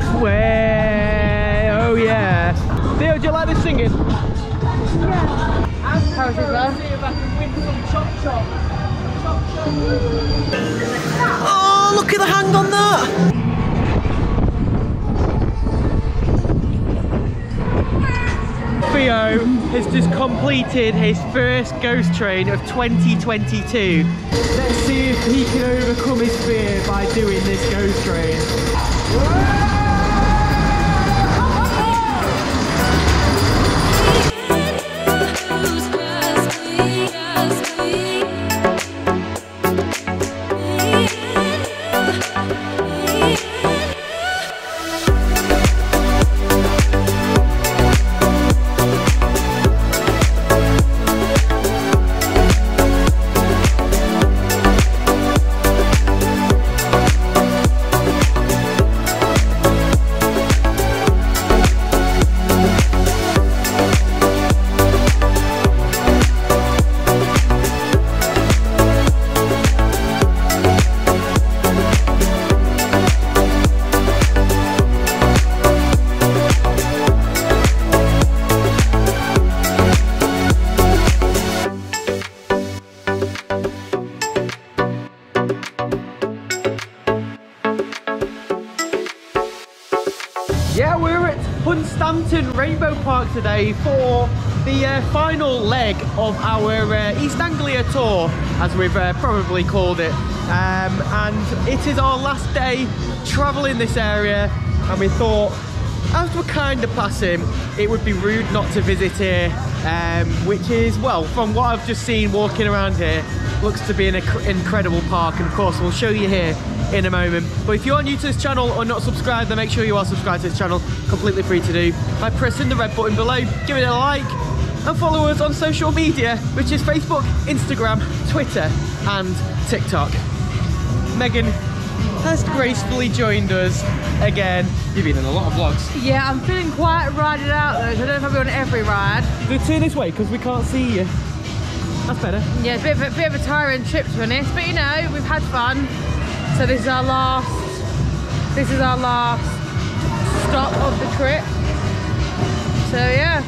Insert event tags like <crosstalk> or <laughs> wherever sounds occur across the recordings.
this way. Oh yeah. Theo, do you like this singing? How is it there? Oh, look at the hang on that. Theo has just completed his first ghost train of 2022. Let's see if he can overcome his fear by doing this ghost train. Today for the uh, final leg of our uh, East Anglia tour, as we've uh, probably called it. Um, and it is our last day travelling this area, and we thought, as we're kind of passing, it would be rude not to visit here, um, which is, well, from what I've just seen walking around here, looks to be an inc- incredible park, and of course, we'll show you here in a moment. But if you are new to this channel or not subscribed, then make sure you are subscribed to this channel. Completely free to do by pressing the red button below, give it a like, and follow us on social media, which is Facebook, Instagram, Twitter, and TikTok. Megan has gracefully joined us again. You've been in a lot of vlogs. Yeah, I'm feeling quite rided out though, so I don't know if I'll be on every ride. Do turn this way because we can't see you. That's better. Yeah, a bit of a, bit of a tiring trip to be honest, but you know, we've had fun. So this is our last, this is our last stop of the trip. So yeah,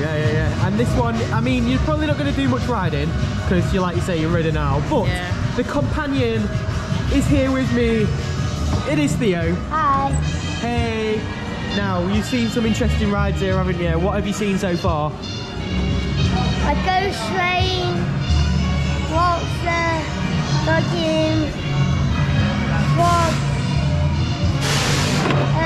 Yeah, yeah, yeah. And this one, I mean, you're probably not going to do much riding because you, like you say, you're ridden now. But Yeah. the companion is here with me. It is Theo. Hi. Hey. Now, you've seen some interesting rides here, haven't you? What have you seen so far? A ghost train, waltzer, dodgems, uh,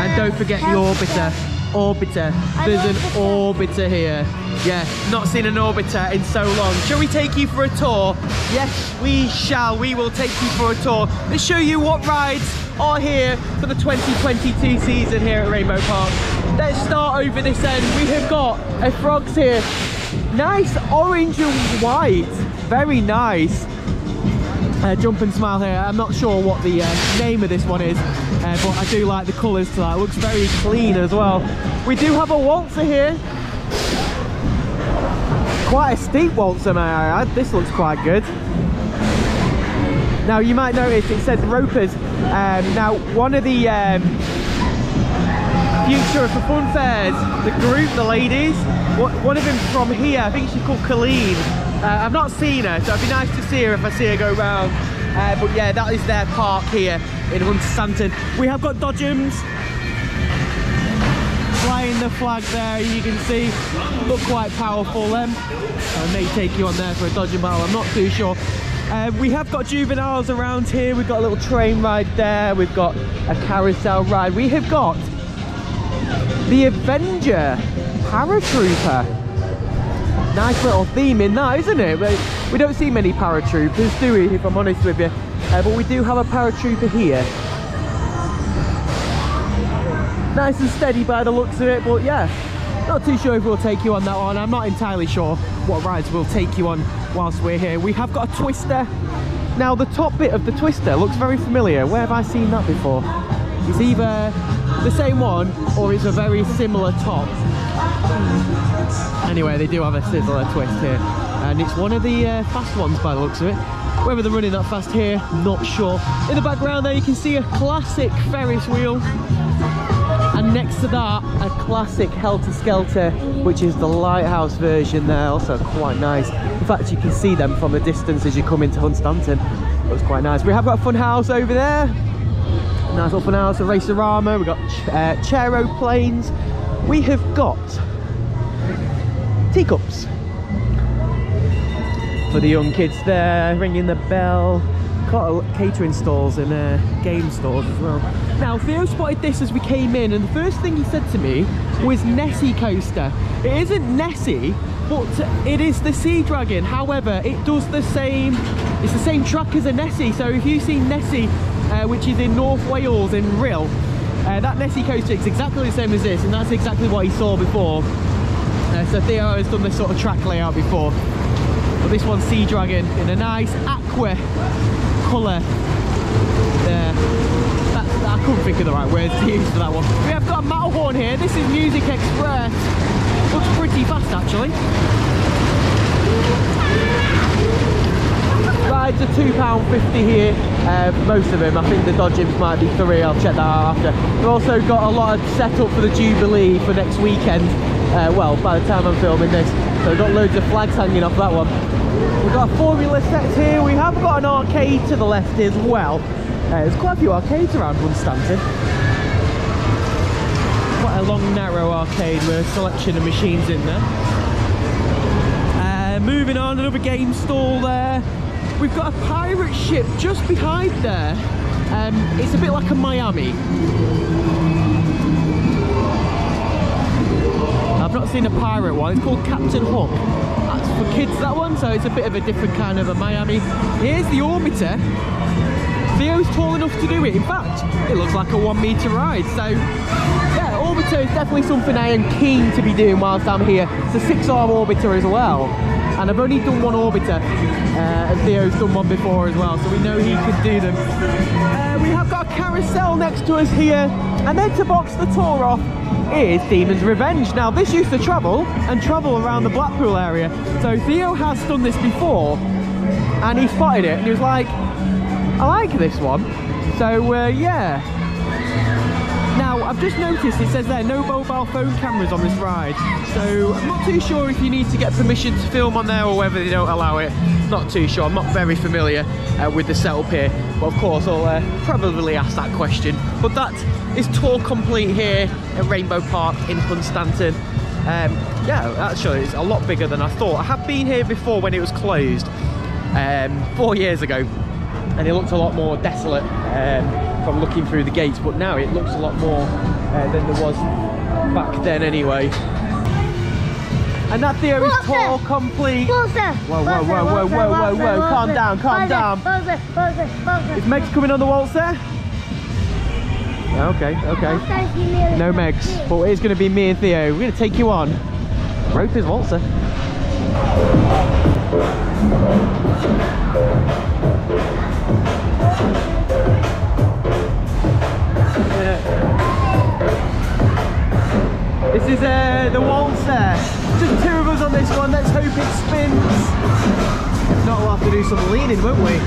And don't forget the orbiter. Orbiter. There's an orbiter. here. Yeah, not seen an orbiter in so long. Shall we take you for a tour? Yes, we shall. We will take you for a tour and show you what rides are here for the 2022 season here at Rainbow Park. Let's start over this end. We have got a frogs here. Nice orange and white. Very nice uh, jump and smile here. I'm not sure what the uh, name of this one is, uh, but I do like the colours to that. It looks very clean as well. We do have a waltzer here. Quite a steep waltzer, may I add. This looks quite good. Now you might notice it says ropers. Um, now one of the um, future for fun fairs, the group, the ladies, one of them from here, I think she's called Colleen. Uh, I've not seen her, so it'd be nice to see her if I see her go round. Uh, but yeah, that is their park here in Hunstanton. We have got Dodgems flying the flag there, you can see. Look quite powerful them. I may take you on there for a Dodgem battle, I'm not too sure. Uh, we have got juveniles around here. We've got a little train ride there. We've got a carousel ride. We have got the Avenger Paratrooper. Nice little theme in that, isn't it? We, we don't see many paratroopers, do we, if I'm honest with you? Uh, but we do have a paratrooper here. Nice and steady by the looks of it, but yeah, not too sure if we'll take you on that one. I'm not entirely sure what rides we'll take you on whilst we're here. We have got a twister. Now, the top bit of the twister looks very familiar. Where have I seen that before? It's either the same one or it's a very similar top. Anyway, they do have a sizzler twist here. And it's one of the uh, fast ones by the looks of it. Whether they're running that fast here, not sure. In the background there you can see a classic Ferris wheel. And next to that, a classic Helter Skelter, which is the lighthouse version there, also quite nice. In fact, you can see them from a distance as you come into Hunstanton. Was quite nice. We have got a fun house over there. Nice little fun house, a Racerama, we've got uh, Chair-o-planes. We have got teacups for the young kids there, ringing the bell. Got catering stalls and uh, game stores as well. Now, Theo spotted this as we came in, and the first thing he said to me was Nessie coaster. It isn't Nessie, but it is the Sea Dragon. However, it does the same. It's the same track as a Nessie. So if you see Nessie, uh, which is in North Wales in Rhyl, uh, that Nessie coaster is exactly the same as this, and that's exactly what he saw before. Uh, so Theo has done this sort of track layout before. But this one's Sea Dragon in a nice aqua colour there. That's, I couldn't think of the right words to use for that one. We have got a Matterhorn here. This is Music Express. Looks pretty fast actually. Rides are £2.50 here, uh, most of them. I think the Dodgems might be three, I'll check that out after. We've also got a lot of set up for the Jubilee for next weekend. Uh, well, by the time I'm filming this. So we've got loads of flags hanging off that one. We've got a formula set here. We have got an arcade to the left as well. Uh, there's quite a few arcades around Hunstanton. Quite a long, narrow arcade with a selection of machines in there. Uh, moving on, another game stall there. We've got a pirate ship just behind there. Um, it's a bit like a Miami. I've not seen a pirate one. It's called Captain Hook. That's for kids, that one, so it's a bit of a different kind of a Miami. Here's the Orbiter. Theo's tall enough to do it. In fact, it looks like a one meter ride. So, yeah, Orbiter is definitely something I am keen to be doing whilst I'm here. It's a six arm Orbiter as well. And I've only done one Orbiter, uh, Theo's done one before as well, so we know he can do them. Uh, we have got a carousel next to us here, and then to box the tour off is Demon's Revenge. Now, this used to travel and travel around the Blackpool area, so Theo has done this before, and he spotted it, and he was like, I like this one. So uh, yeah. I've just noticed it says there no mobile phone cameras on this ride. So I'm not too sure if you need to get permission to film on there or whether they don't allow it. Not too sure. I'm not very familiar uh, with the setup here. But of course I'll uh, probably ask that question. But that is tour complete here at Rainbow Park in Hunstanton. Um, yeah, actually it's a lot bigger than I thought. I have been here before when it was closed um, four years ago and it looked a lot more desolate um, from looking through the gates but now it looks a lot more uh, than there was back then anyway. And that Theo is tour complete. That? Whoa, whoa, whoa, whoa, whoa, whoa, whoa, calm down, calm down. is Meg's coming on the waltz there? okay okay. No Megs but it's going to be me and Theo. We're going to take you on. Roper's waltzer This is uh, the waltzer. Just two of us on this one. Let's hope it spins. Not, we'll have to do some leaning, won't we?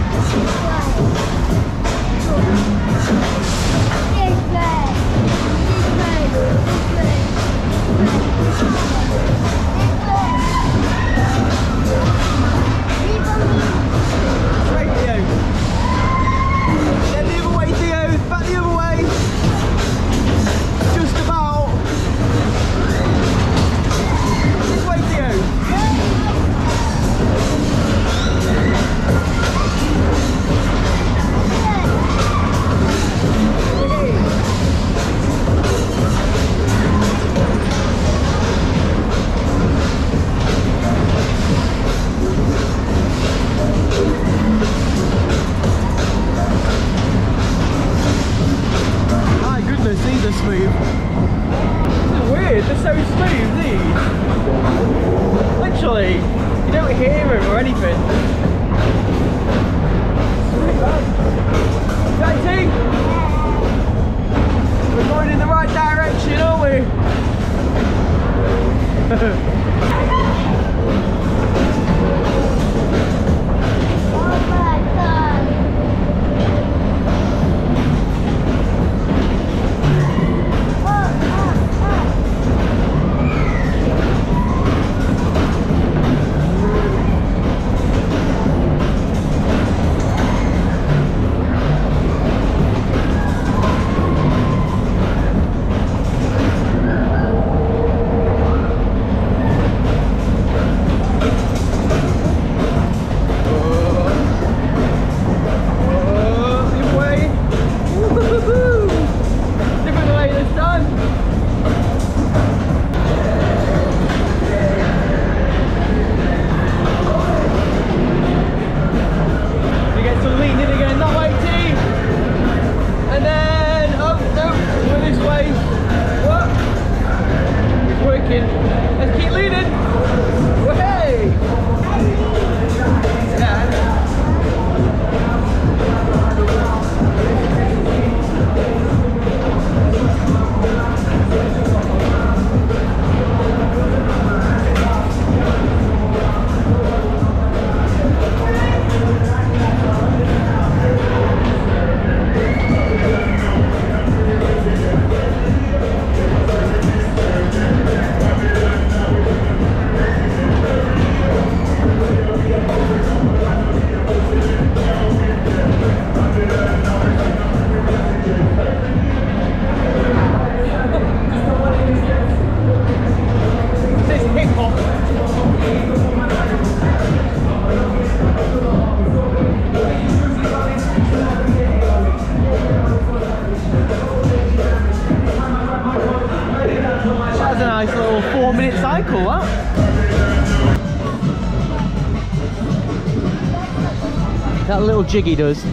That little jig he does.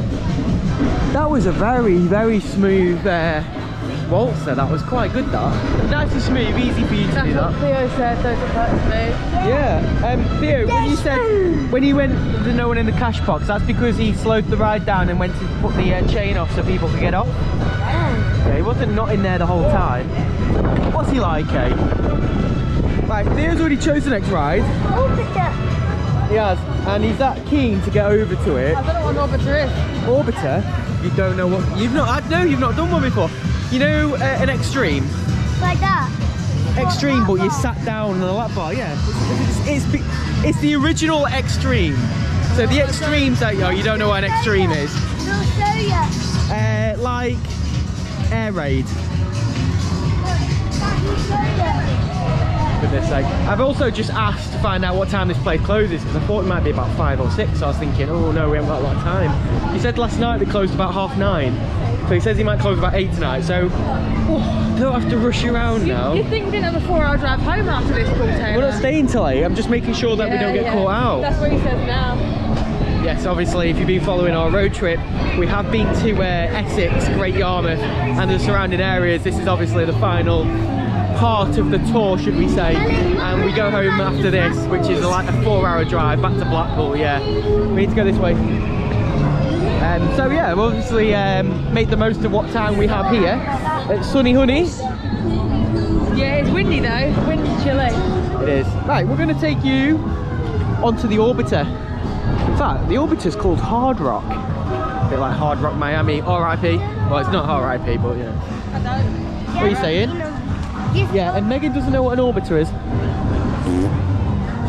That was a very, very smooth uh, waltzer. That was quite good, that. Nice and smooth, easy for you to That's do what that. Theo said, those are quite smooth. Yeah. Um, Theo, when you said, when you went to no one in the cash box, that's because he slowed the ride down and went to put the uh, chain off so people could get off. Yeah, he wasn't not in there the whole time. What's he like, eh? Right, Theo's already chosen the next ride. Open it. He has, and he's that keen to get over to it. I don't know what an orbiter is. Orbiter, you don't know what you've not. I know you've not done one before. You know uh, an extreme, Like that. extreme, but you sat down on a lap bar. Yeah, it's it's, it's, it's the original extreme. So the extremes that you you don't know what an extreme is. We'll show you. Uh, like air raid. You. goodness sake. I've also just asked to find out what time this place closes because I thought it might be about five or six. So I was thinking, oh no, we haven't got a lot of time. He said last night it closed about half nine. So he says he might close about eight tonight. So oh, don't have to rush around now. You think we didn't have a four hour drive home after this, Taylor? We're not staying till eight. I'm just making sure that we don't get yeah. caught out. That's what he says now. Yes, obviously, if you've been following our road trip, we have been to uh, Essex, Great Yarmouth, and the surrounding areas. This is obviously the final part of the tour, should we say, and we go home after this, which is like a four-hour drive back to Blackpool. Yeah, we need to go this way. Um, so yeah, we'll obviously um, make the most of what time we have here It's Sunny Honey. Yeah, it's windy though. Windy, chilly. It is. Right, we're going to take you onto the Orbiter. In fact, the Orbiter's called Hard Rock. A bit like Hard Rock Miami, RIP. Well, it's not RIP, but you know. What are you saying? Yes, Yeah, and Megan doesn't know what an Orbiter is.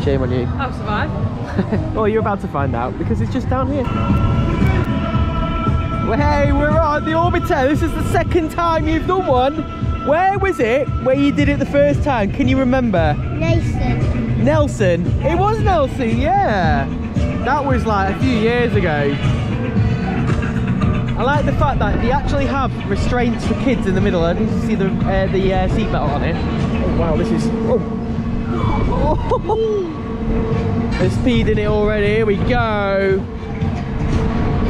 Shame on you. I'll survive. <laughs> well, you're about to find out because it's just down here. Well, hey, we're on the Orbiter. This is the second time you've done one. Where was it where you did it the first time? Can you remember? Nelson. Nelson. It was Nelson, yeah. That was like a few years ago. I like the fact that they actually have restraints for kids in the middle. I need to see the uh, the uh, seatbelt on it. Oh wow, this is. Oh. <laughs> They're speeding it already. Here we go.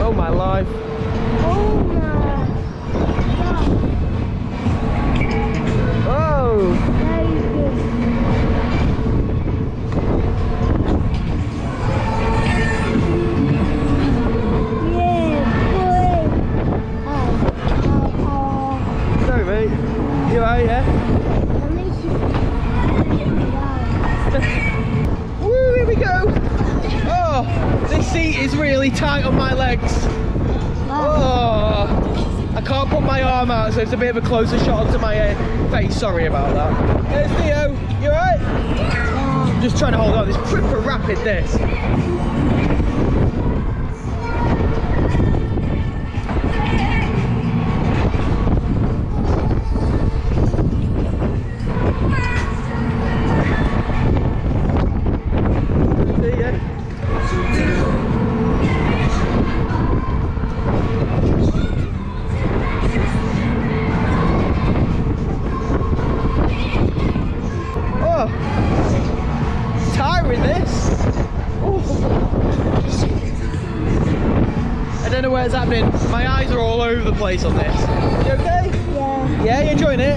Oh my life. Oh You yeah? <laughs> Woo, here we go. Oh, this seat is really tight on my legs. Oh, I can't put my arm out, so it's a bit of a closer shot onto my uh, face. Sorry about that. There's Theo. You alright? Just trying to hold on. This proper rapid. This. Over the place on this. You okay? Yeah. Yeah, you enjoying it?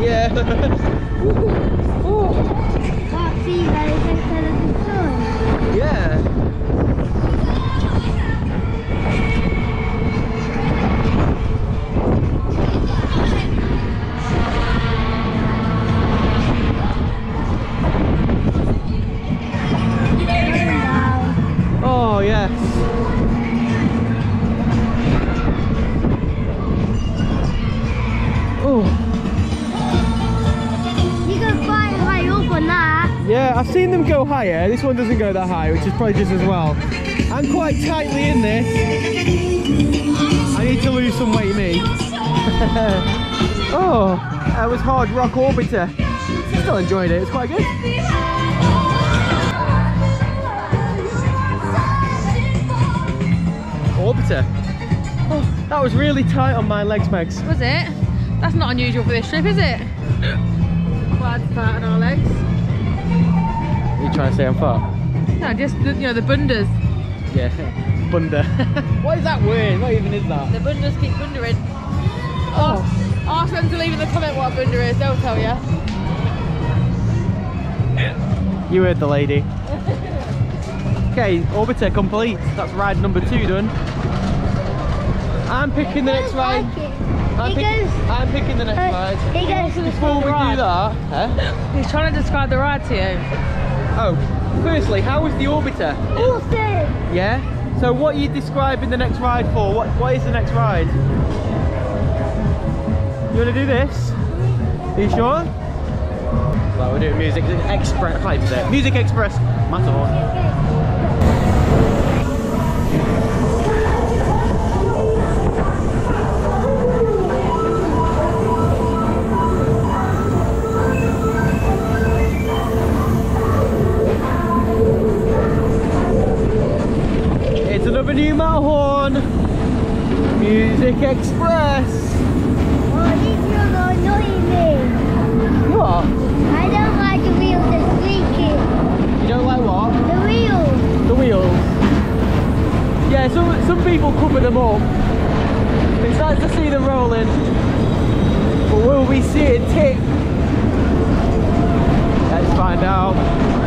Yeah. Yeah. <laughs> I've seen them go higher. This one doesn't go that high, which is probably just as well. I'm quite tightly in this. I need to lose some weight, me. <laughs> oh, that was hard rock orbiter. Still enjoyed it. It's quite good. Orbiter. Oh, that was really tight on my legs, Megs. Was it? That's not unusual for this trip, is it? Quite fat on our legs. Trying to say on foot? No, just the, you know the bundas. Yeah. <laughs> Bunda. <laughs> what is that word? What even is that? The bundas keep bundering. Oh. Ask them to leave in the comment what a bunda is. They'll tell you. You heard the lady. okay, orbiter complete. That's ride number two done. I'm picking the next ride. I'm, He pick- goes- I'm picking the next Uh, ride. he goes Before we do that, huh? He's trying to describe the ride to you. Oh, firstly, how was the orbiter? Awesome. Yeah. So what are you describing the next ride for? What What is the next ride? You want to do this? Are you sure? Well, we're doing Music Express. Hi there. Music Express. Matterhorn. New Matterhorn. Music Express. Oh, this will annoy me. What? I don't like the wheels that squeaking. You don't like what? The wheels. The wheels. Yeah, some some people cover them up. It's nice to see them rolling. But will we see it tip? Let's find out.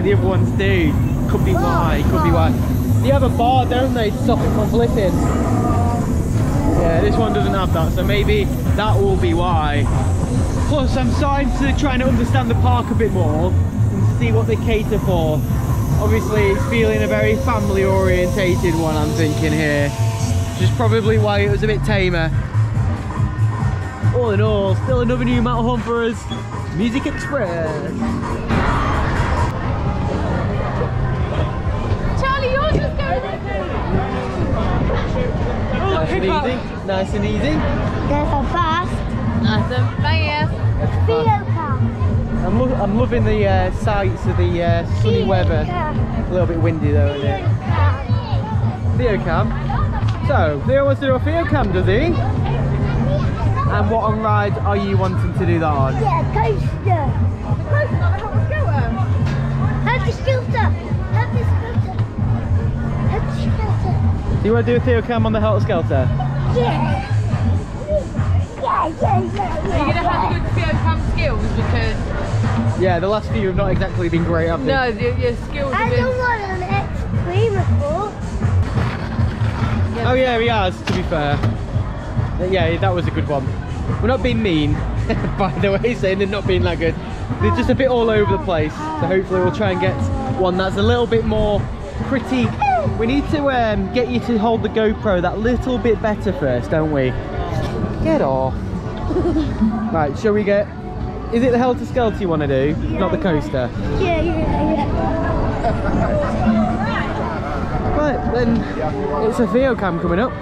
The other ones do. Could be why, could be why. They have a bar, don't they, to stop it from flipping. Yeah, this one doesn't have that, so maybe that will be why. Plus, I'm starting to try and understand the park a bit more and see what they cater for. Obviously, it's feeling a very family orientated one, I'm thinking here. Which is probably why it was a bit tamer. All in all, still another new Matterhorn for us. Music Express. And easy. Nice and easy. There's a fast Nice and fast. Theo car. I'm, lo I'm loving the uh, sights of the uh, sunny weather. A little bit windy though, isn't it? car. Theo cam. So, Theo wants to do a Theo cam, does he? And what on ride are you wanting to do that on? Yeah, coaster. Have the scooter. Do you want to do a Theo cam on the Helter Skelter? Yeah. Yeah, yeah, yeah, Are you going to have good Theo cam skills? Because, Yeah, the last few have not exactly been great, have they? no, your, your skills I have don't been... want an extreme sport. Oh yeah, he has, to be fair. Yeah, that was a good one. We're not being mean, <laughs> by the way, saying they're not being that good. They're just a bit all over the place. So hopefully we'll try and get one that's a little bit more pretty. We need to um, get you to hold the GoPro that little bit better first, don't we? Get off. <laughs> right, shall we get is it the Helter Skelter you want to do? Not the coaster? Yeah, yeah, yeah. Right, then it's a Theo cam coming up.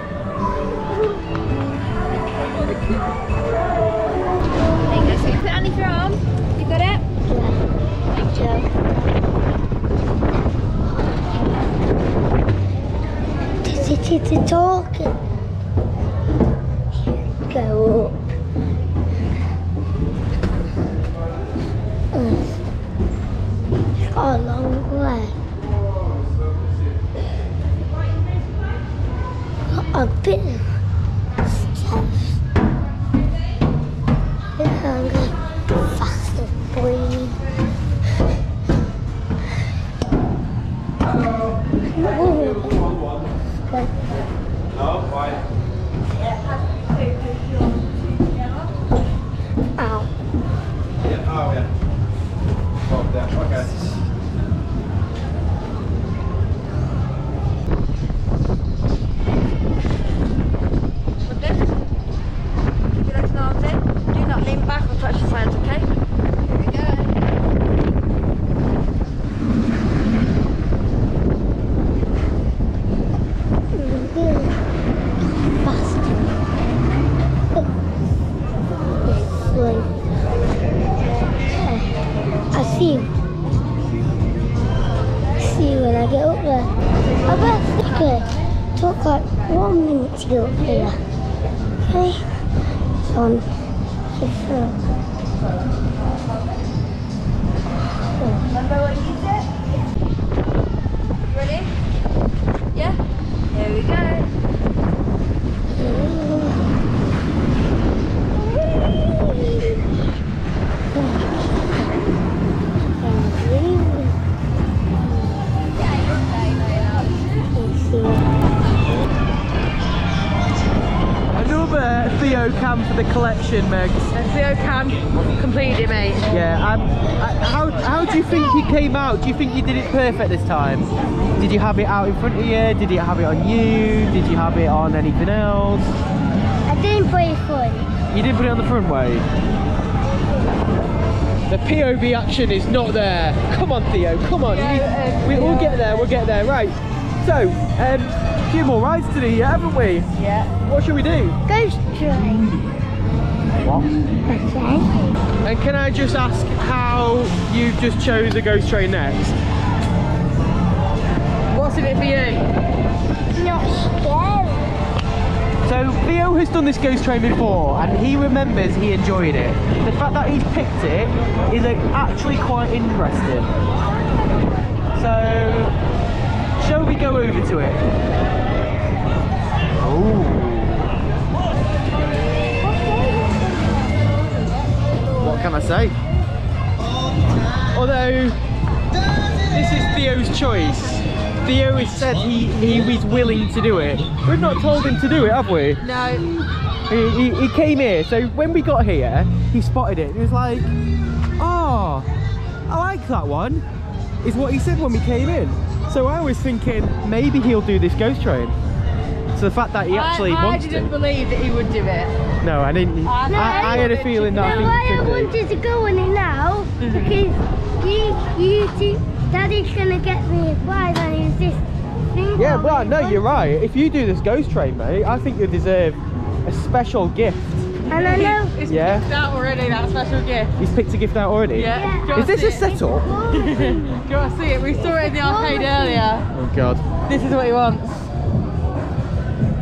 There you go. So you put it underneath your arm. You got it? Thank you. It to talking. Go up. It's got a long way. Got a for the Megs. Theo Cam completed it, mate. Yeah, um, uh, how, how do you think he came out? Do you think you did it perfect this time? Did you have it out in front of you? Did you have it on you? Did you have it on anything else? I didn't put it fun. You didn't put it on the front way? The POV action is not there. Come on, Theo, come on. Yeah, need- we, we'll yeah. get there, we'll get there. Right. So, um, a few more rides to do, yeah, haven't we? Yeah. What should we do? Ghost train. What? Okay. And can I just ask how you just chose a ghost train next? What's in it for you? Not scary. So Theo has done this ghost train before and he remembers he enjoyed it. The fact that he's picked it is like, actually quite interesting. So shall we go over to it? Oh. What can I say? Although this is Theo's choice. Theo has said he, he was willing to do it. We've not told him to do it, have we? No. He, he, he came here, so when we got here, he spotted it. He was like, oh, I like that one, is what he said when we came in. So I was thinking maybe he'll do this ghost train. So the fact that he actually I, I didn't believe that he would do it. No, I didn't. I- I, I had a feeling that No, I I think he could wanted to go on it now mm-hmm. because you, you two, Daddy's gonna get me a prize and use this thing. Yeah, for well, no, you're right. If you do this ghost train, mate, I think you deserve a special gift. And I know. It's Yeah. picked out already, that special gift. He's picked a gift out already. Yeah. Yeah. Do you wanna Is this a it? setup? <laughs> Do you want to see it? We saw it in the arcade earlier. Oh god. This is what he wants.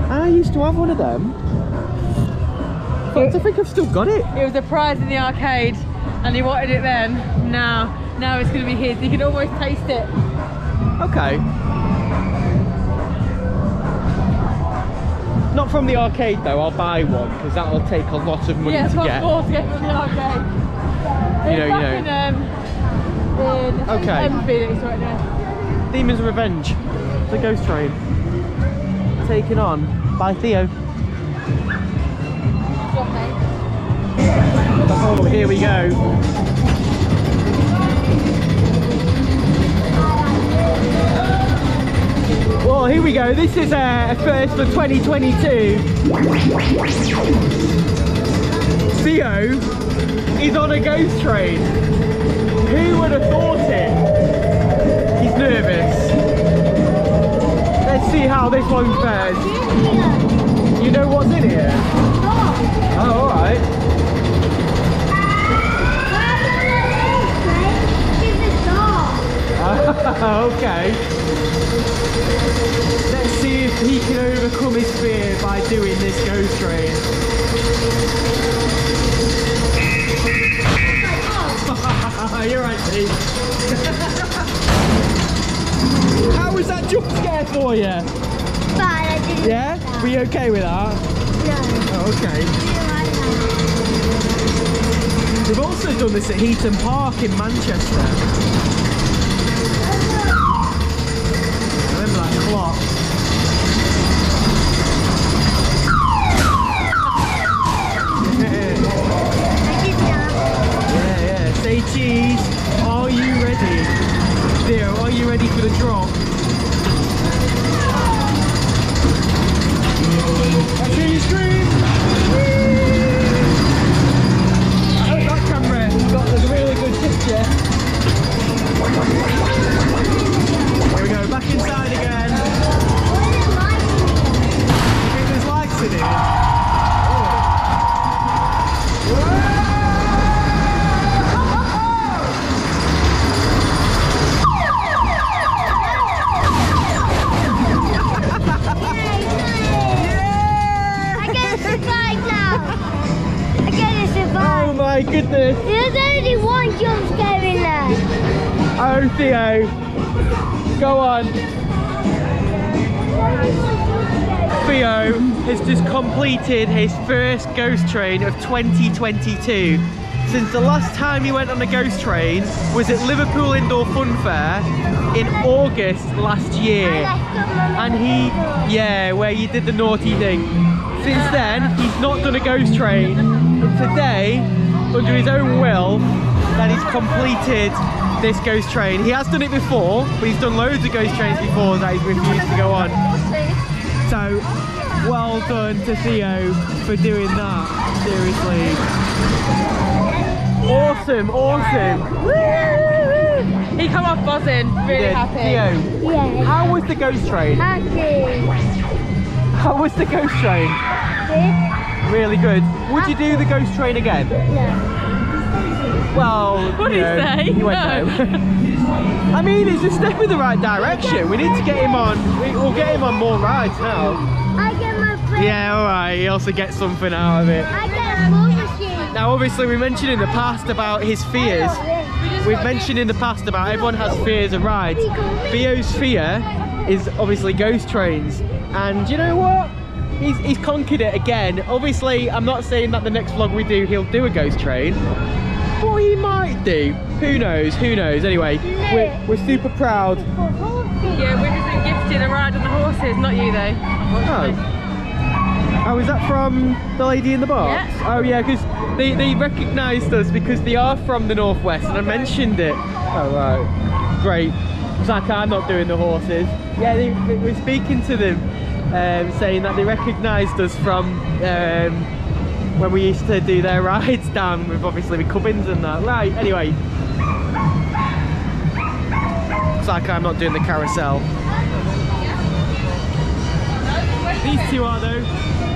I used to have one of them. I think I've still got it. It was a prize in the arcade and he wanted it then. Now, now it's going to be his. You can almost taste it. Okay. Not from the arcade though, I'll buy one because that'll take a lot of money yeah, to get. four to get from the arcade. You know, you know. In, um, in Okay. Enfield, that we saw it now. Demon's Revenge, the ghost train. Taken on by Theo. Oh, here we go. Well, here we go. This is uh, a first for 2022. Theo is on a ghost train. Who would have thought it? He's nervous. Let's see how this one fares. You know what's in here? Oh, alright. <laughs> okay. Let's see if he can overcome his fear by doing this ghost train. <laughs> You're right, Pete. <laughs> How was that jump scare for you? Yeah? Were you okay with that? Okay. We've also done this at Heaton Park in Manchester. Remember that clock. Yeah, yeah. Say cheese. Are you ready? Theo, are you ready for the drop? I see you scream. Ghost train of 2022. Since the last time he went on a ghost train was at Liverpool Indoor Fun Fair in August last year. And he, yeah, where you did the naughty thing. Since then, he's not done a ghost train. And today, under his own will, that he's completed this ghost train. He has done it before, but he's done loads of ghost trains before that he's refused to go on. So, well done to Theo for doing that. Seriously. Awesome, awesome. He come off buzzing, really Yeah, happy. Theo, Yeah. how was the ghost train? Happy. How was the ghost train? Really good. Would you do the ghost train again? No. Well, What did you he know, say? He went No. no. I mean, it's a step in the right direction. We need to get him on. We'll get him on more rides now. Yeah, all right. He also gets something out of it. I get a ball machine. Now, obviously, we mentioned in the past about his fears. We've mentioned in the past about everyone has fears of rides. Theo's fear is obviously ghost trains. And you know what? He's, he's conquered it again. Obviously, I'm not saying that the next vlog we do, he'll do a ghost train. But he might do. Who knows? Who knows? Anyway, we're, we're super proud. Yeah, we've just been gifted a ride on the horses, not you though. Oh. Oh, is that from the lady in the box? Yeah. Oh yeah, because they, they recognised us because they are from the northwest and I mentioned it. Oh right, great. It's like I'm not doing the horses. Yeah, they, they, we're speaking to them, um, saying that they recognised us from um, when we used to do their rides down with obviously the Cubbins and that. Right, anyway. It's like I'm not doing the carousel. These two are though.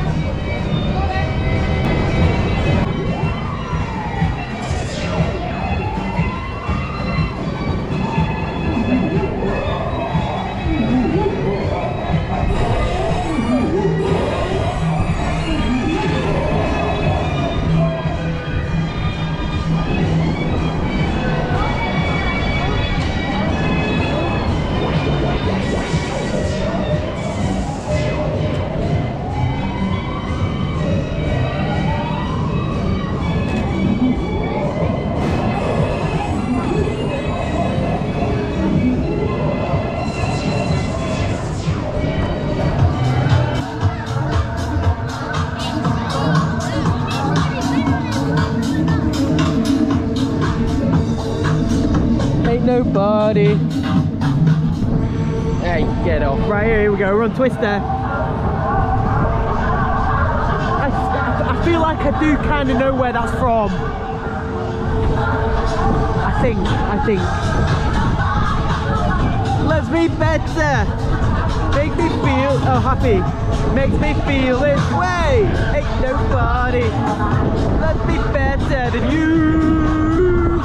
Ain't nobody. Hey, get off. Right here we go, we're on Twister. I, I feel like I do kind of know where that's from. I think, I think. Let's be better. Make me feel, oh happy. Makes me feel this way. Ain't nobody. Let's be better than you.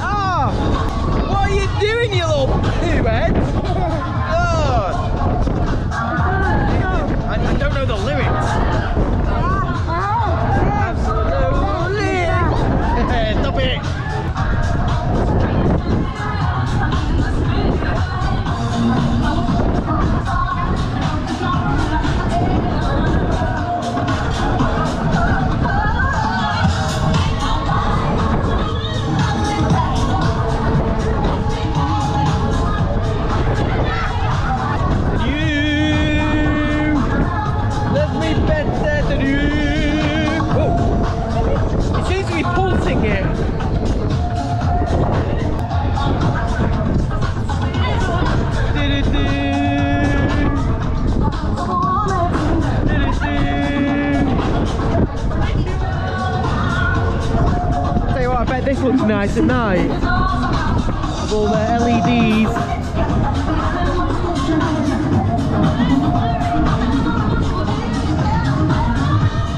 Oh, doing, you little poo <laughs> this looks nice at night. With all the E LEDs.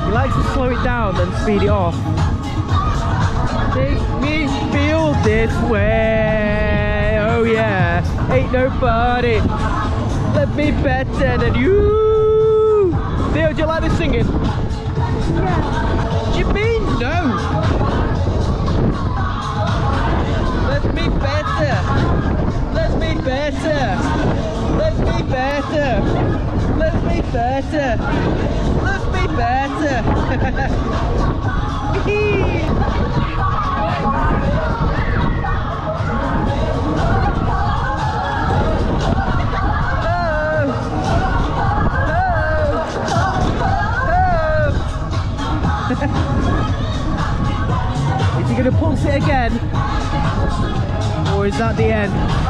He likes to slow it down then speed it off. Make me feel this way. Oh yeah, ain't nobody. Let me better than you. Theo, do you like this singing? Yeah. Do you mean no? Be better. Let's be better. Let's be better. Let's be better. <laughs> Is he going to pulse it again? Or is that the end?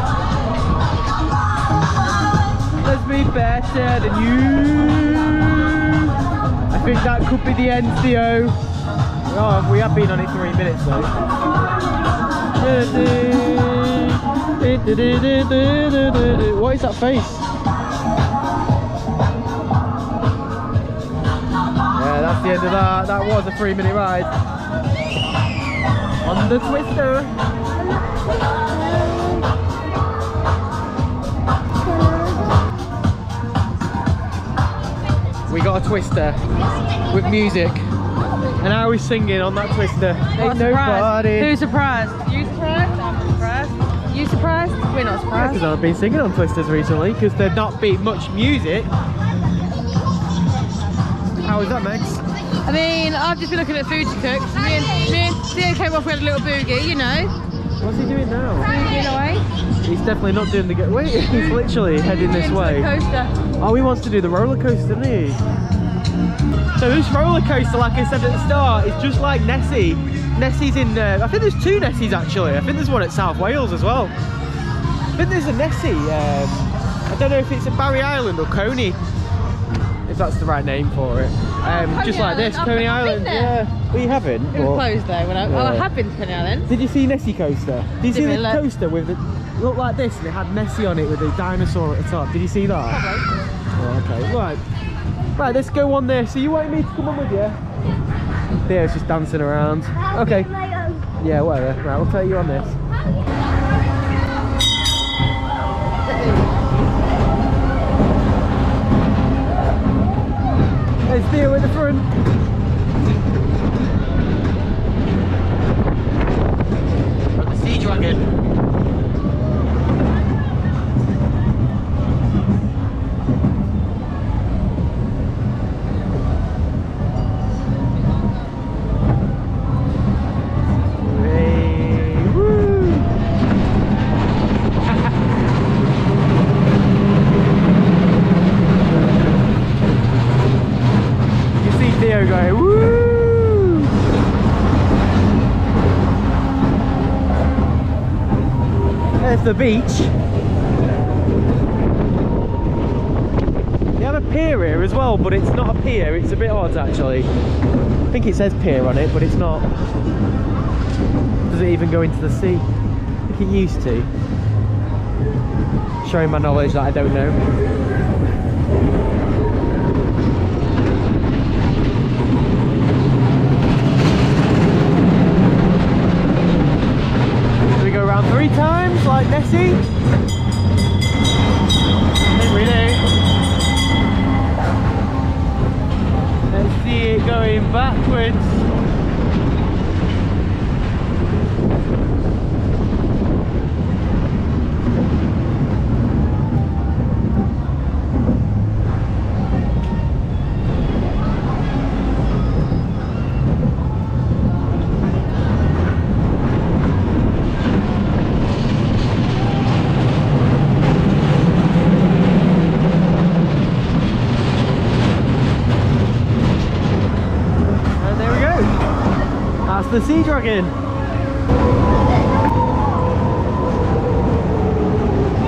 Let's be better than you. I think that could be the end, Theo. Oh, we have been on it three minutes though. What is that face? Yeah, that's the end of that. That was a three minute ride. On the twister. A twister with music. And I was singing on that twister. Ain't nobody. Who's surprised? You surprised? I'm surprised. You surprised? We're not surprised. Because I've been singing on twisters recently because there'd not been much music. How was that, Megs? I mean, I've just been looking at food to cook. Me and, me and Theo came off, we had a little boogie, you know. What's he doing now? Boogieing eh? away. He's definitely not doing the go. Wait, <laughs> he's literally heading this way. Oh, he wants to do the roller coaster, doesn't he? So this roller coaster, like I said at the start, is just like Nessie. Nessie's in. Uh, I think there's two Nessies actually. I think there's one at South Wales as well. I think there's a Nessie. Um, I don't know if it's at Barry Island or Coney, if that's the right name for it. Um, Coney just like this, I've Coney been Island. there. Yeah, well you haven't. It was closed though. When I, oh, I have been to Coney Island. Did you see Nessie coaster? Did you see Didn't the look. coaster with the it looked like this and it had Nessie on it with a dinosaur at the top? Did you see that? Oh, okay, right. Right, let's go on there. So you want me to come on with you? Theo's just dancing around. Okay. Yeah, whatever. Right, we'll take you on this. There's Theo at the front. Sea dragon. The beach. They have a pier here as well, but it's not a pier, it's a bit odd actually. I think it says pier on it, but it's not. Does it even go into the sea? I think it used to. Showing my knowledge that I don't know. Do we go around three times like Nessie? I think we do. Let's see it going backwards. And there we go.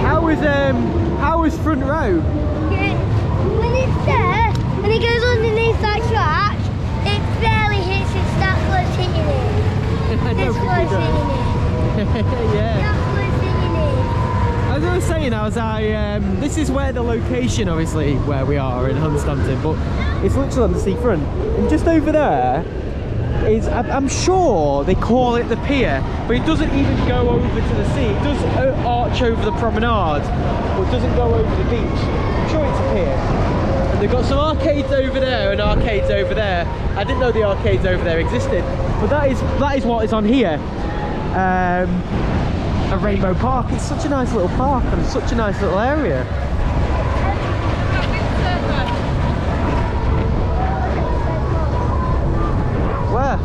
How was um how was front row? When it's there, when it goes underneath that track, it barely hits it, that's what's hitting it. <laughs> I This don't one's think hitting it <laughs> yeah. That's what's hitting it. As I was saying, I was I um, this is where the location, obviously, where we are in Hunstanton, but it's literally on the seafront. And just over there is, I'm, sure they call it the pier, but it doesn't even go over to the sea. It does uh, arch over the promenade, but it doesn't go over the beach. I'm sure it's a pier. And they've got some arcades over there and arcades over there. I didn't know the arcades over there existed, but that is that is what is on here. Um, a Rainbow Park. It's such a nice little park and such a nice little area. Where?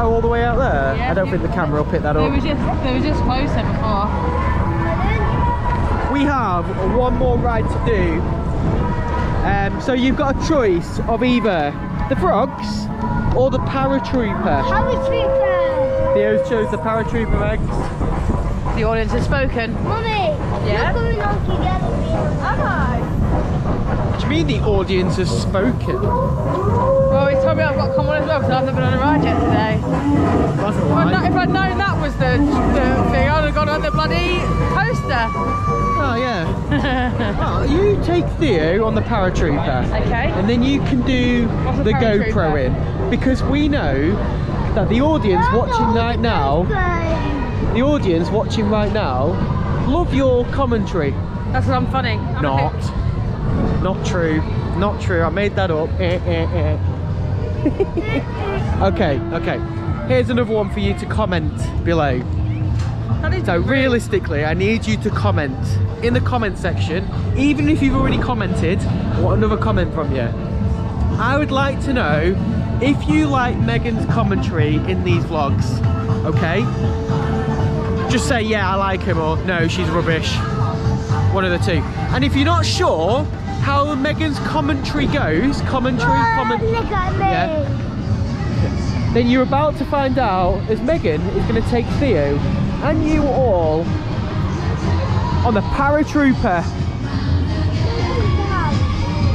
Oh, all the way out there? Yeah. I don't think the camera will pick that They up. were just they were just closer before. We have one more ride to do. Um, so you've got a choice of either the frogs or the paratrooper. How is Reaper? Theo chose the paratrooper eggs. The audience has spoken. Mummy, Yeah? you're going on together. Am I? What do you mean the audience has spoken? Well, he told me I've got to come on as well because I've never done a ride yet today. That's a If I'd, kno- lie. if I'd known that was the, the thing, I'd have gone on the bloody coaster. Oh yeah. well, <laughs> oh, you take Theo on the paratrooper. Okay. And then you can do What's the? GoPro in. Because we know that the audience watching right now, the audience watching right now, love your commentary. That's what I'm funny. I'm Not. Not true. Not true. I made that up. Eh, eh, eh. <laughs> okay, okay. Here's another one for you to comment below. So realistically, I need you to comment in the comment section, even if you've already commented, I want another comment from you. I would like to know if you like Megan's commentary in these vlogs, okay? Just say, yeah, I like him, or no, she's rubbish. One of the two. And if you're not sure how Megan's commentary goes, commentary, comment, Look at me. Yeah. then you're about to find out as Megan is going to take Theo and you all on the paratrooper.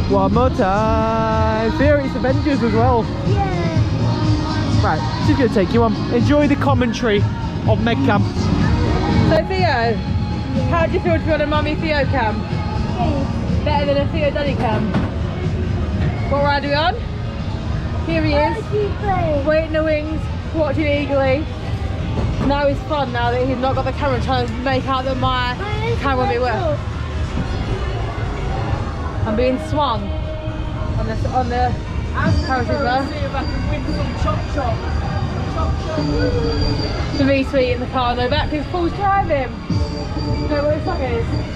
One more time. Theo, it's Avengers as well. Yeah. Right, she's going to take you on. Enjoy the commentary of Megcam. So Theo, how do you feel to be on a mummy Theo cam? Better than a Theo daddy cam? What ride are we on? Here he is, waiting in the wings, watching eagerly. Now he's fun now that he's not got the camera trying to make out that my camera will be worth. I'm being swung on the on the paratrooper. The V suite in the car, no back because Paul's driving. No, where the fuck is?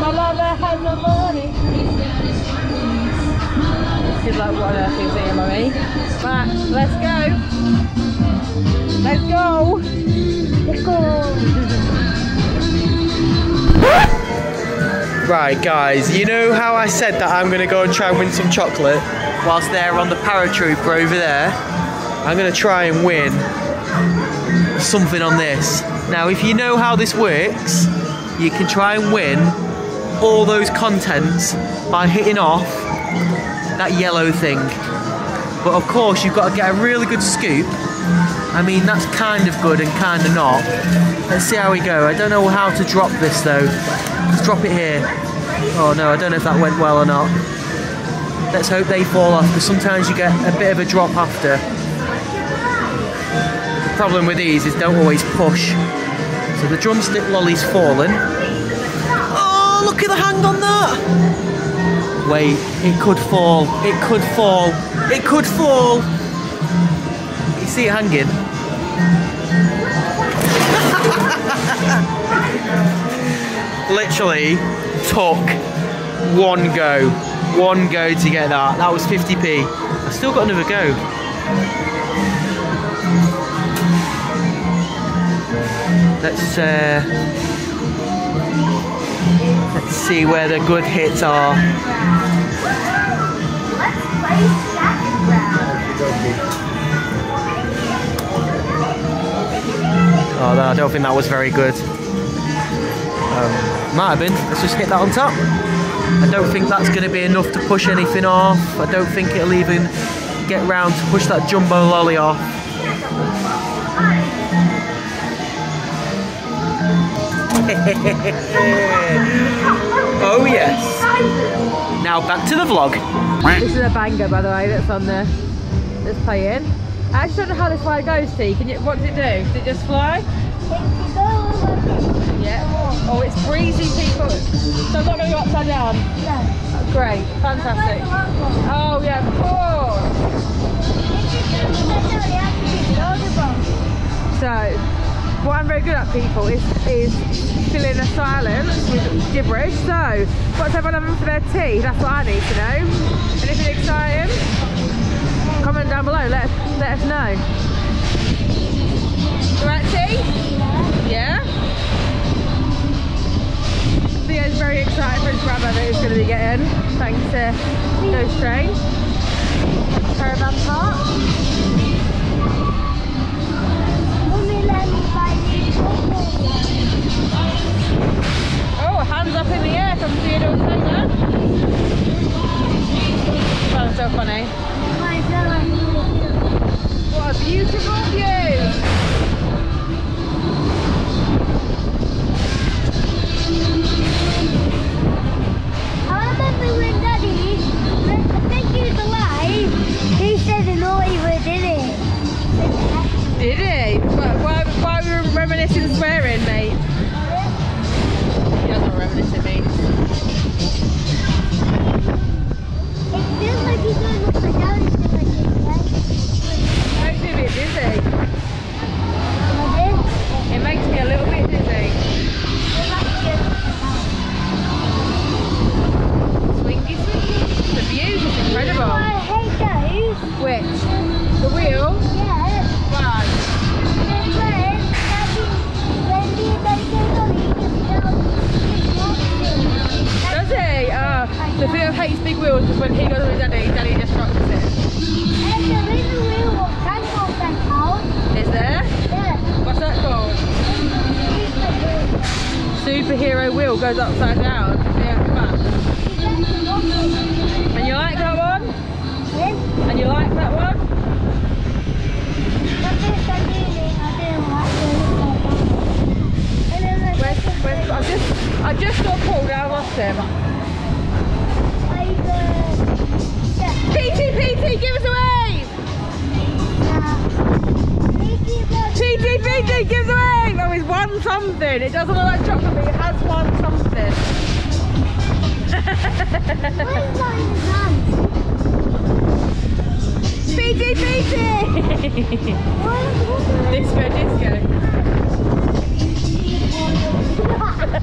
My lover has no money. He's like, what on earth is he, mummy? Right, let's go. Let's go. Let's go. Right, guys, you know how I said that I'm going to go and try and win some chocolate whilst they're on the paratrooper over there? I'm going to try and win something on this. Now, if you know how this works, you can try and win all those contents by hitting off that yellow thing. But of course, you've got to get a really good scoop. I mean, that's kind of good and kind of not. Let's see how we go. I don't know how to drop this though. Let's drop it here. Oh no, I don't know if that went well or not. Let's hope they fall off because sometimes you get a bit of a drop after. Problem with these is don't always push. So the drumstick lolly's fallen. Oh, look at the hang on that! Wait, it could fall. It could fall. It could fall. You see it hanging? <laughs> Literally took one go. One go to get that. That was 50p. I still got another go. Let's uh, let's see where the good hits are. Oh, no, I don't think that was very good. Um, might have been. Let's just hit that on top. I don't think that's going to be enough to push anything off. I don't think it'll even get round to push that jumbo lolly off. <laughs> oh yes. Now back to the vlog. This is a banger, by the way, that's on there. That's playing. I actually don't know how this fly goes, T. Can you? What does it do? Does it just fly? Yeah. Oh, it's breezy, people. So I'm not going to go upside down. Great, fantastic. Oh yeah, of course. So, what I'm very good at, people, is is filling a silence with gibberish. So, what's everyone having for their tea? That's what I need to know. Anything exciting? Comment down below. Let us, let us know. You want tea? Yeah. Theo's very excited for his brother that he's going to be getting, thanks to those trains. Caravan park. Oh, hands up in the air from Theodore Taylor. That was so funny. What a beautiful view! I remember when Daddy, I think he was alive, he said a naughty word, didn't he? Did he? Why, why, why were we reminiscing swearing, mate? He doesn't know what reminiscing. It feels like he's going upside down instead of this. Makes me a bit dizzy. It makes me a little bit dizzy. We're back to upside down. Swingy, swingy. The views is incredible. I hate those. Which? The wheel? He? Uh, so Theo hates big wheels because when he goes with daddy, daddy just rocks it. And is a wheel can go back out. Is there? Yeah. What's that called? Superhero wheel goes upside down. Yeah, come on. And you like that one? And you like that one? Where's, where's, Just, Paul down, I lost him. PT, PT, give us a wave! PT, PT, give us a wave! Oh, he's won something. It doesn't look like chocolate, but he has won something. <laughs> PT, PT! <laughs> disco, disco. Find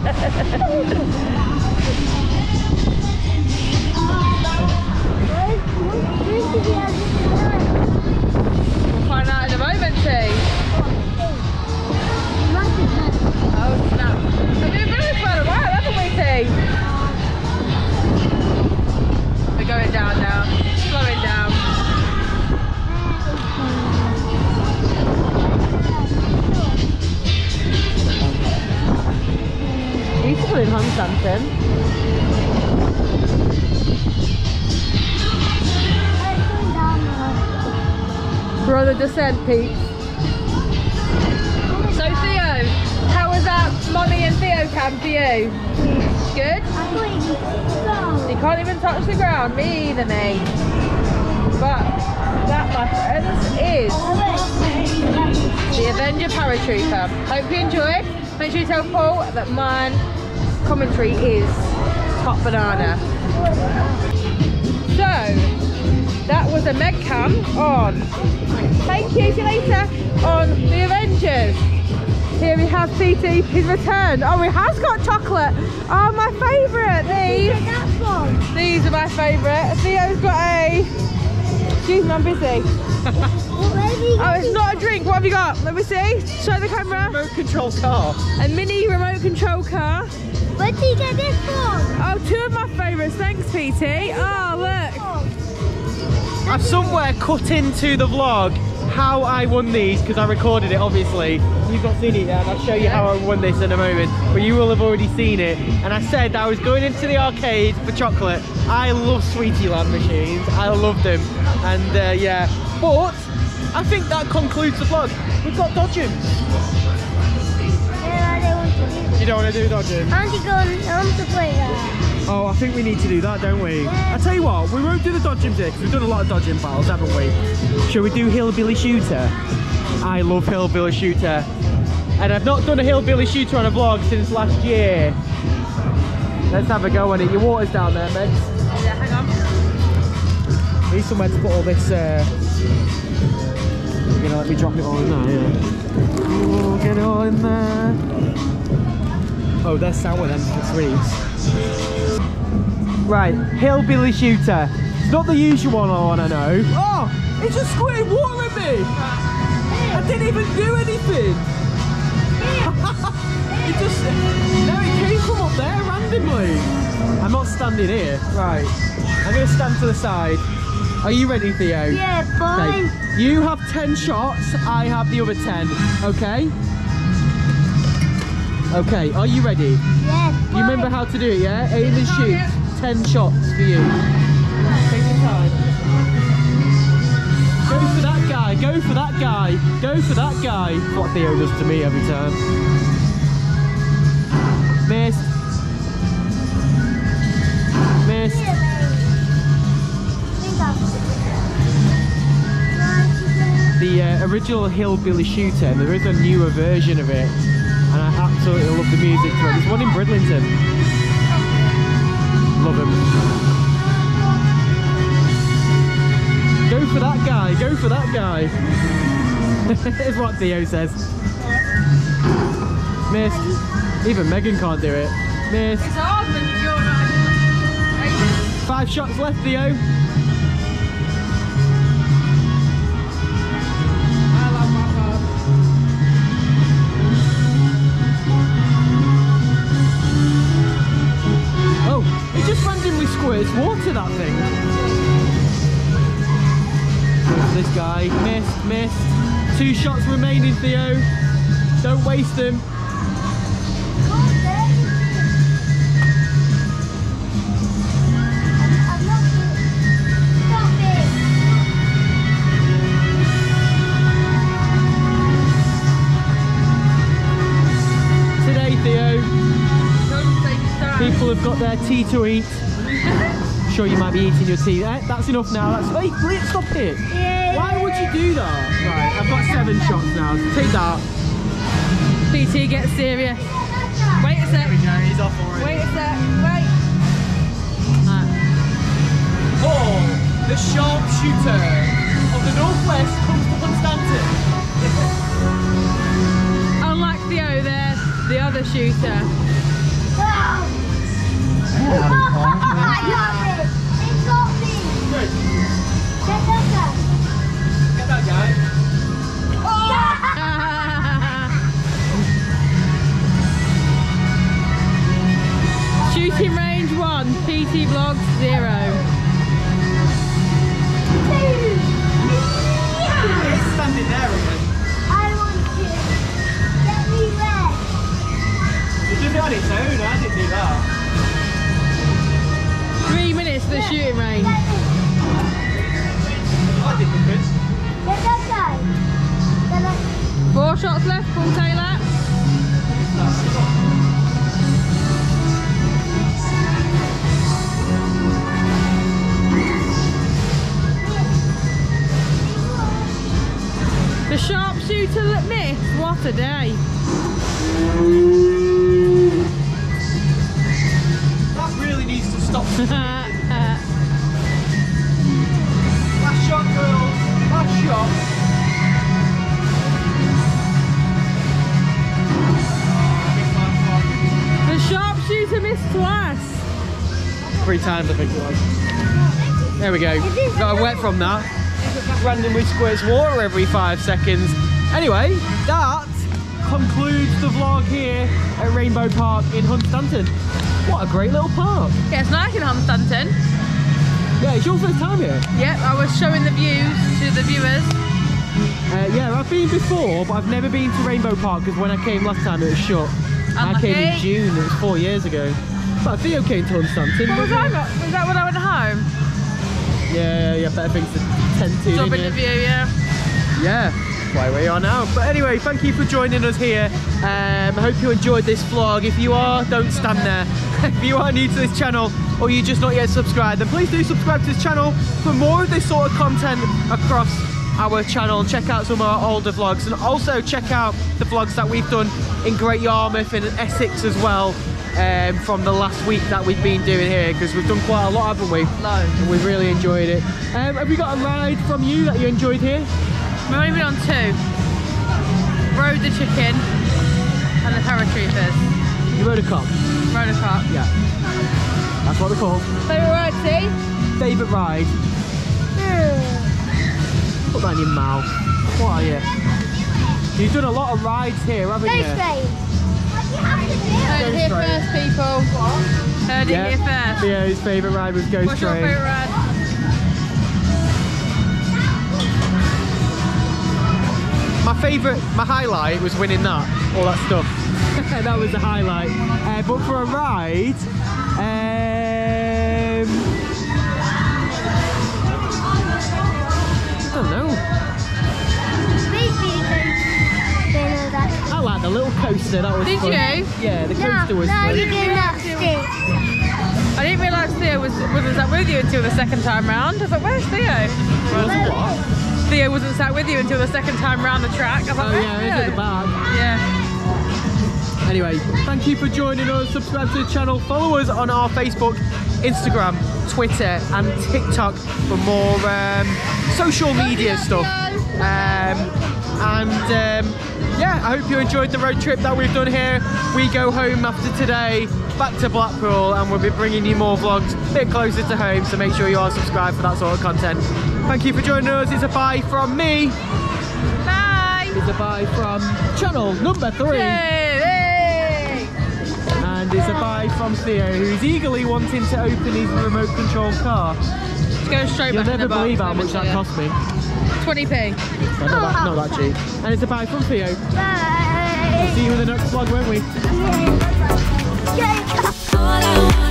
out in a moment, T. Oh. I've been doing quite a while, haven't we, T? We're going down now. Slowing down. Beautiful in Hunstanton. We're on the descent, peeps. So Theo, how was that Molly and Theo camp for you? Good? You can't even touch the ground, me either, mate. But that, my friends, is the Avenger Paratrooper. Hope you enjoyed. Make sure you tell Paul that mine commentary is top banana. So, that was a Meg cam on, thank you, see you later, on the Avengers. Here we have PT, he's returned. Oh, he has got chocolate. Oh, my favourite, these. These are my favourite. Theo's got a, excuse me, I'm busy. <laughs> Oh, it's not a drink. What have you got? Let me see. Show the camera. Remote control car. A mini remote control car. Where did you get this from? Oh, two of my favourites. Thanks, PT. Oh, look. I've somewhere cut into the vlog how I won these because I recorded it obviously. You've not seen it yet and I'll show you how I won this in a moment. But you will have already seen it. And I said I was going into the arcade for chocolate. I love Sweetie Land machines. I love them. And uh, yeah, but I think that concludes the vlog. We've got Dodgems. You don't want to do Dodgems? I want to go on, I want to play. Oh, I think we need to do that, don't we? I tell you what, we won't do the dodging here because we've done a lot of dodging battles, haven't we? Shall we do hillbilly shooter? I love hillbilly shooter, and I've not done a hillbilly shooter on a vlog since last year. Let's have a go on it. Your water's down there, Meg. Yeah, hang on. Need somewhere to put all this. Uh... You're gonna let me drop it all in there, yeah. Ooh, get it all in there. Oh, there's sour then, the sweets. Right, hillbilly shooter. It's not the usual one I want to know. Oh, it just squirted water at me. I didn't even do anything. <laughs> it just, no, it came from up there randomly. I'm not standing here. Right, I'm going to stand to the side. Are you ready, Theo? Yeah, boy. Okay. You have 10 shots, I have the other 10, okay? Okay, are you ready? Yeah, You remember how to do it, yeah? Aim and shoot. 10 shots for you. Take your time. Go for that guy, go for that guy, go for that guy. What Theo does to me every time. Missed. Missed. the uh, original Hillbilly Shooter, and there is a newer version of it, and I absolutely love the music to it. There's one in Bridlington. Love him. Go for that guy, go for that guy. <laughs> is what Theo says. Missed. Even Megan can't do it. Missed. It's hard when you're. Five shots left, Theo. Squirts water, that thing. This guy, missed, missed. Two shots remaining, Theo. Don't waste them. Today, Theo, Don't take your time. people have got their tea to eat. I'm sure you might be eating your tea. Eh, that's enough now. That's, wait, wait, stop it. Why would you do that? Right, I've got seven shots now. Take that. PT get serious. Wait a sec. go, he's off already. Wait a sec. Wait. Paul, the sharpshooter of the Northwest comes to Hunstanton. <laughs> Unlike Theo there, the other shooter. <laughs> <laughs> PT vlog zero. Standing there again. He did it on its own. I didn't do that. Three minutes for the shooting range. I did the guy. Four shots left, Paul Taylor. The sharpshooter that missed. What a day. That really needs to stop. <laughs> Last shot, girls. Last shot. the sharpshooter missed twice. Three times, I think it was. There we go. Got a wet from that. Randomly squirts water every five seconds. Anyway, that concludes the vlog here at Rainbow Park in Hunstanton. What a great little park. Yeah, it's nice in Hunstanton. Yeah, it's your first time here. Yep, I was showing the views to the viewers. Uh, yeah, I've been before, but I've never been to Rainbow Park because when I came last time it was shut. I came in June, it was four years ago. But Theo came to Hunstanton. Was? Was that when I went home? Yeah, yeah, yeah, better things to tend to. Job didn't interview, yeah. Yeah, that's why we are now. But anyway, thank you for joining us here. Um, I hope you enjoyed this vlog. If you are, don't stand there. <laughs> if you are new to this channel or you're just not yet subscribed, then please do subscribe to this channel for more of this sort of content across our channel and check out some of our older vlogs and also check out the vlogs that we've done in Great Yarmouth and Essex as well um, from the last week that we've been doing here because we've done quite a lot haven't we? Loads. And we've really enjoyed it. Um, have we got a ride from you that you enjoyed here? We've only been on two. Rode the chicken and the paratroopers. You rode a cop? Rode a car. Yeah. That's what they're called. Favourite ride, see? Favourite ride? Put that in your mouth. What are you? You've done a lot of rides here, haven't Go you? straight. Heard it here straight. first, people. Heard it here first. Theo's favourite ride was Ghost What's your Train. favourite ride? My favourite, my highlight was winning that, all that stuff. <laughs> that was the highlight. Uh, but for a ride, like the little coaster. That was Did fun. you? Yeah, the coaster No, was no, fun. you're doing. I didn't realise Theo was, wasn't sat with you until the second time round. I was like, where's Theo? Wasn't what? Theo wasn't sat with you until the second time round the track. I was like, Oh yeah, it's Theo? at the back. Yeah. Anyway, thank you for joining us. Subscribe to the channel. Follow us on our Facebook, Instagram, Twitter, and TikTok for more um, social media stuff. Um, and um, yeah, I hope you enjoyed the road trip that we've done here. We go home after today, back to Blackpool, and we'll be bringing you more vlogs a bit closer to home. So make sure you are subscribed for that sort of content. Thank you for joining us. It's a bye from me. Bye. It's a bye from channel number three. Yay! And it's a bye from Theo, who's eagerly wanting to open his remote control car. It's going straight You'll never believe how much that cost me. 20p. So not, that, not that cheap. And it's a bye from Theo. Bye. See you in the next vlog, won't we? Yeah.